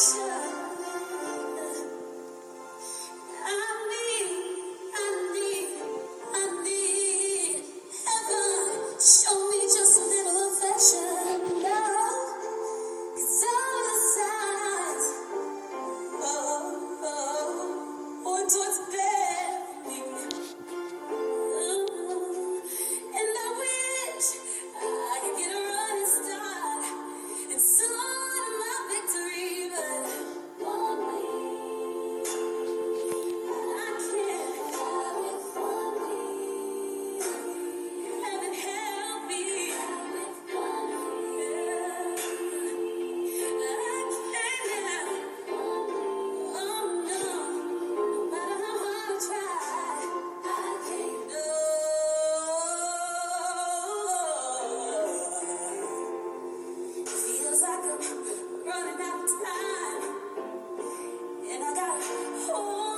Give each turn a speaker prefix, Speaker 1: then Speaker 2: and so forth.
Speaker 1: direction. Oh.